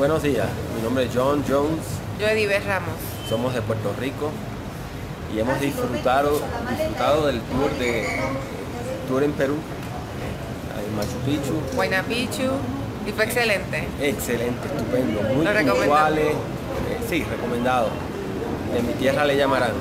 Buenos días, mi nombre es John Jones, Yo Edibel Ramos. somos de Puerto Rico y hemos disfrutado, disfrutado del tour de tour en Perú, en Machu Picchu. Huayna Picchu y fue excelente. Excelente, estupendo, muy Lo puntuales. eh, sí, recomendado. En mi tierra le llamarán.